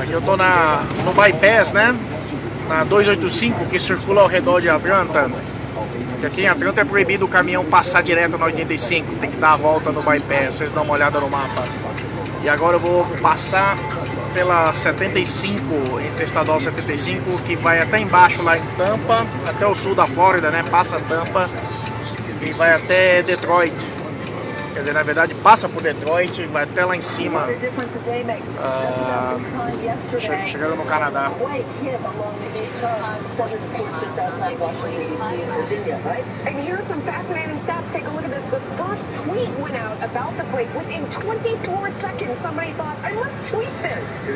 Aqui eu tô na, no bypass, né? Na 285 que circula ao redor de Atlanta. Que aqui em Atlanta é proibido o caminhão passar direto na 85, tem que dar a volta no bypass, vocês dão uma olhada no mapa. E agora eu vou passar pela 75, Interestadual 75, que vai até embaixo lá em Tampa, até o sul da Flórida, né? Passa Tampa e vai até Detroit. Quer dizer, na verdade passa por Detroit, vai até lá em cima, che- chegando no Canadá. And here's some fascinating stats. Take a look at this. The first tweet went out about the quake. Within 24 seconds, somebody thought, I must tweet this.